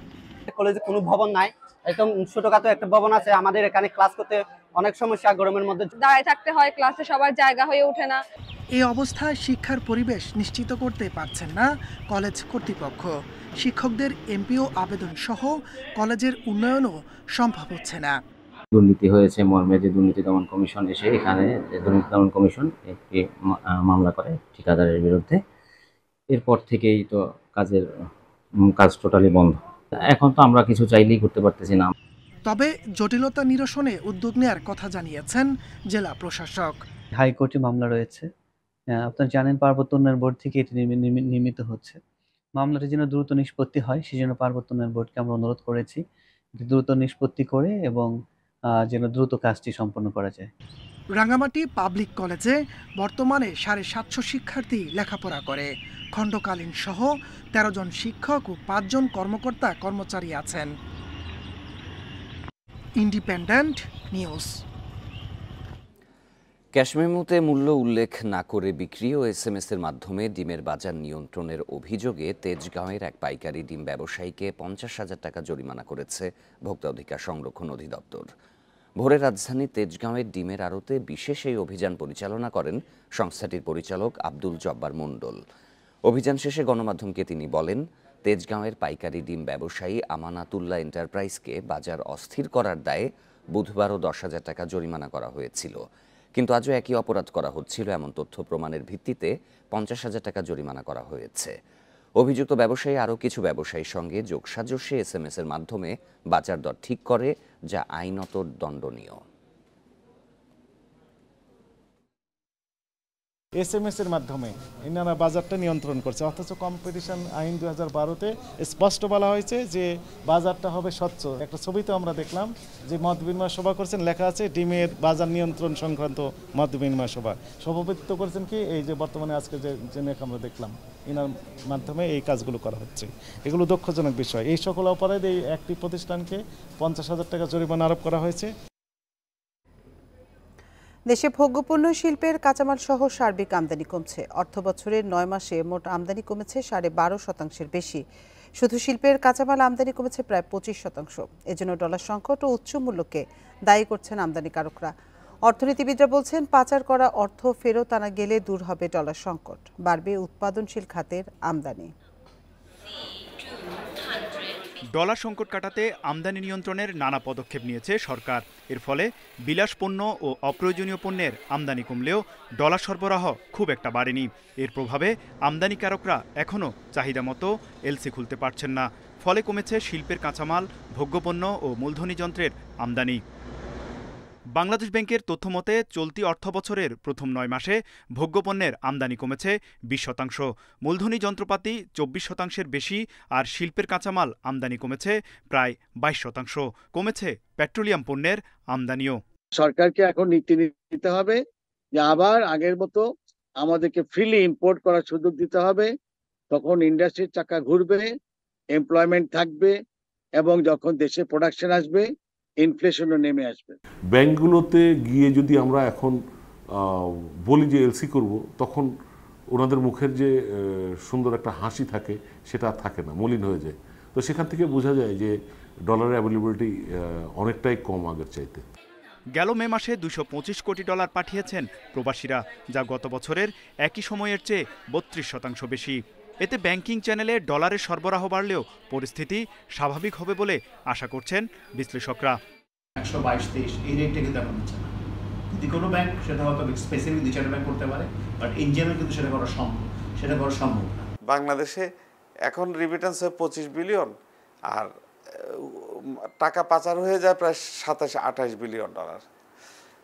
কলেজে কোনো ভবন নাই। একদম ছোটখাটো একটা ভবন আছে। আমাদের এখানে ক্লাস করতে অনেক সমস্যা গরমের মধ্যে দাঁড়ায় থাকতে হয় ক্লাসে সবার জায়গা হয়ে ওঠে না। এই অবস্থায় শিক্ষার পরিবেশ নিশ্চিত করতে পারছেন না কলেজ কর্তৃপক্ষ। শিক্ষকদের এমপিও আবেদন সহ কলেজের উন্নয়নও সম্ভব হচ্ছে না। দুর্নীতি হয়েছে মর্মে যে দুর্নীতি দমন কমিশন এসে এখানে দুর্নীতি দমন কমিশন একটি মামলা করে ঠিকাদারের বিরুদ্ধে। এরপর থেকেই তো কাজের কাজ টোটালি বন্ধ। এখন তো আমরা কিছু চাইলেই করতে পারতেছি না। তবে জটিলতা নিরসনে উদ্যোগ নেওয়ার কথা জানিয়েছেন জেলা প্রশাসক। হাইকোর্টে মামলা রয়েছে। আপনারা জানেন পার্বত্য উন্নয়ন বোর্ড থেকে এটি নির্মিত হচ্ছে। মামলাটি যেন দ্রুত নিষ্পত্তি হয় সেই জন্য পার্বত্য উন্নয়ন বোর্ডকে আমরা অনুরোধ করেছি দ্রুত নিষ্পত্তি করে এবং যেন দ্রুত কাজটি সম্পন্ন করা যায়। রাঙ্গামাটি পাবলিক কলেজে বর্তমানে সাড়ে সাতশো শিক্ষার্থী লেখাপড়া করে। খণ্ডকালীন সহ তেরো জন শিক্ষক ও পাঁচজন কর্মকর্তা কর্মচারী আছেন। ইন্ডিপেন্ডেন্ট নিউজ ক্যাশমেমোতে মূল্য উল্লেখ না করে বিক্রি ও এস এম এর মাধ্যমে ডিমের বাজার নিয়ন্ত্রণের অভিযোগে তেজগাঁওয়ের এক পাইকারি ডিম ব্যবসায়ীকে পঞ্চাশ হাজার টাকা জরিমানা করেছে ভোক্তা অধিকার সংরক্ষণ অধিদপ্তর। ভোরে রাজধানী তেজগাঁওয়ের ডিমের আড়তে বিশেষ এই অভিযান পরিচালনা করেন সংস্থাটির পরিচালক আব্দুল জব্বার মণ্ডল। অভিযান শেষে গণমাধ্যমকে তিনি বলেন, তেজগাঁওয়ের পাইকারি ডিম ব্যবসায়ী আমানাতুল্লাহ এন্টারপ্রাইজকে বাজার অস্থির করার দায়ে বুধবারও দশ হাজার টাকা জরিমানা করা হয়েছিল। কিন্তু আজও একই অপরাধ করা হচ্ছিল, এমন তথ্য প্রমাণের ভিত্তিতে পঞ্চাশ হাজার টাকা জরিমানা করা হয়েছে। অভিযুক্ত ব্যবসায়ী আরও কিছু ব্যবসায়ীর সঙ্গে যোগসাজস্যে এস এম এর মাধ্যমে বাজার দর ঠিক করে, যা আইনত দণ্ডনীয়। এস এম এর মাধ্যমে। এনারা বাজারটা নিয়ন্ত্রণ করছে। অথচ কম্পিটিশন আইন দু হাজার বারোতে স্পষ্ট বলা হয়েছে যে বাজারটা হবে স্বচ্ছ। একটা ছবিতে আমরা দেখলাম যে মত বিনিময় সভা করছেন। লেখা আছে, ডিমের বাজার নিয়ন্ত্রণ সংক্রান্ত মত বিনিময় সভা। সভাপতিত্ব করেছেন কি? এই যে বর্তমানে আজকে যে জেনে আমরা দেখলাম এনার মাধ্যমে এই কাজগুলো করা হচ্ছে। এগুলো দুঃখজনক বিষয়। এই সকল অপরাধে এই একটি প্রতিষ্ঠানকে পঞ্চাশ হাজার টাকা জরিমানা আরোপ করা হয়েছে। দেশে ভোগ্যপণ্য শিল্পের কাঁচামাল সহ সার্বিক আমদানি কমছে। অর্থ বছরের নয় মাসে মোট আমদানি কমেছে সাড়ে বারো শতাংশের বেশি। শুধু শিল্পের কাঁচামাল আমদানি কমেছে প্রায় পঁচিশ শতাংশ। এজন্য ডলার সংকট ও উচ্চ মূল্যকে দায়ী করছেন আমদানিকারকরা। অর্থনীতিবিদরা বলছেন, পাচার করা অর্থ ফেরত আনা গেলে দূর হবে ডলার সংকট। বাড়বে উৎপাদনশীল খাতের আমদানি। ডলার সংকট কাটাতে আমদানি নিয়ন্ত্রণের নানা পদক্ষেপ নিয়েছে সরকার। এর ফলে বিলাস পণ্য ও অপ্রয়োজনীয় পণ্যের আমদানি কমলেও ডলার সরবরাহ খুব একটা বাড়েনি। এর প্রভাবে আমদানিকারকরা এখনও চাহিদা মতো এলসি খুলতে পারছেন না। ফলে কমেছে শিল্পের কাঁচামাল, ভোগ্যপণ্য ও মূলধনী যন্ত্রের আমদানি। বাংলাদেশ ব্যাংকের তথ্যমতে চলতি অর্থবছরের প্রথম নয় মাসে ভোগ্যপণ্যের আমদানি কমেছে বিশ শতাংশ। মূলধনী যন্ত্রপাতি চব্বিশ শতাংশের বেশি আর শিল্পের কাঁচামাল আমদানি কমেছে প্রায় বাইশ শতাংশ। কমেছে পেট্রোলিয়াম পণ্যের আমদানিও। সরকারকে এখন নীতি নিতে হবে যে আবার আগের মতো আমাদেরকে ফ্রিলি ইম্পোর্ট করার সুযোগ দিতে হবে। তখন ইন্ডাস্ট্রির চাকা ঘুরবে এমপ্লয়মেন্ট থাকবে এবং যখন দেশে প্রোডাকশন আসবে ইনফ্লেশনও নেমে আসবে। ব্যাংকগুলোতে গিয়ে যদি আমরা এখন বলি যে এলসি করব তখন ওনাদের মুখের যে সুন্দর একটা হাসি থাকে সেটা আর থাকে না মলিন হয়ে যায়। তো সেখান থেকে বোঝা যায় যে ডলারের অ্যাভেলেবিলিটি অনেকটাই কম আগের চাইতে। গেল মে মাসে দুশো পঁচিশ কোটি ডলার পাঠিয়েছেন প্রবাসীরা যা গত বছরের একই সময়ের চেয়ে বত্রিশ শতাংশ বেশি। এতে ব্যাংকিং চ্যানেলে ডলারের সরবরাহ বাড়লেও পরিস্থিতি স্বাভাবিক হবে বলে আশা করছেন বিশ্লেষকরা। একশো বাইশ তেইশ এই রেটটা কিন্তু এখন হচ্ছে না। যদি কোনো ব্যাংক সেটা হয়তো স্পেসিফিক দুই চারটা ব্যাংক করতে পারে বাট ইন জেনারেল কিন্তু সেটা করা সম্ভব সেটা করা সম্ভব না। বাংলাদেশে এখন রিমিটেন্স হয় পঁচিশ বিলিয়ন আর টাকা পাচার হয়ে যায় প্রায় সাতাশ আঠাশ বিলিয়ন ডলার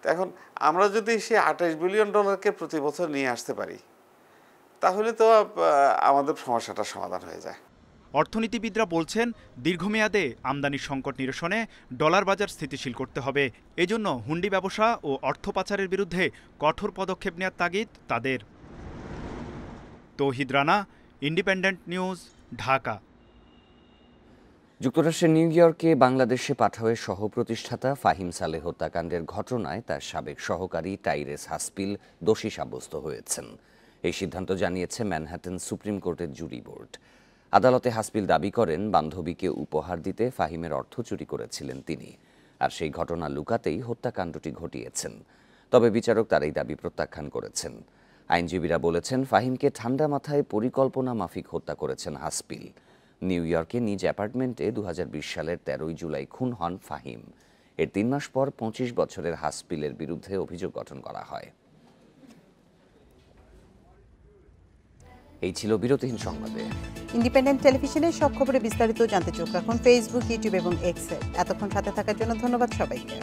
তো এখন আমরা যদি সেই আঠাশ বিলিয়ন ডলারকে প্রতি বছর নিয়ে আসতে পারি তাহলে তো আমাদের সমস্যাটা সমাধান হয়ে যায়। অর্থনীতিবিদরা বলছেন দীর্ঘমেয়াদে আমদানির সংকট নিরসনে ডলার বাজার স্থিতিশীল করতে হবে। এজন্য হুন্ডি ব্যবসা ও অর্থ পাচারের বিরুদ্ধে কঠোর পদক্ষেপ নেওয়ার তাগিদ তাদের। Touhid Rana Independent News Dhaka. যুক্তরাষ্ট্রের নিউ ইয়র্কে বাংলাদেশে পাঠাওয়ে সহ প্রতিষ্ঠাতা ফাহিম সালেহ হত্যাকাণ্ডের ঘটনায় তার সাবেক সহকারী টাইরেস হাসপিল দোষী সাব্যস্ত হয়েছেন। এই সিদ্ধান্ত জানিয়েছে ম্যানহাটন সুপ্রিম কোর্টের জুরি বোর্ড। আদালতে হাসপিল দাবি করেন, বান্ধবীকে উপহার দিতে ফাহিমের অর্থ চুরি করেছিলেন তিনি, আর সেই ঘটনা লুকাতেই হত্যাকাণ্ডটি ঘটিয়েছেন। তবে বিচারক তার এই দাবি প্রত্যাখ্যান করেছেন। আইনজীবীরা বলেছেন, ফাহিমকে ঠান্ডা মাথায় পরিকল্পনা মাফিক হত্যা করেছেন হাসপিল। নিউ ইয়র্কে নিজ অ্যাপার্টমেন্টে দু হাজার বিশ সালের তেরোই জুলাই খুন হন ফাহিম। এর তিন মাস পর পঁচিশ বছরের হাসপিলের বিরুদ্ধে অভিযোগ গঠন করা হয়। এই ছিল বিরতিহীন সংবাদে। ইন্ডিপেন্ডেন্ট টেলিভিশনের সব খবরে বিস্তারিত জানতে চোখ রাখুন ফেসবুক ইউটিউব এবং এক্সে এতক্ষণ সাথে থাকার জন্য ধন্যবাদ সবাইকে।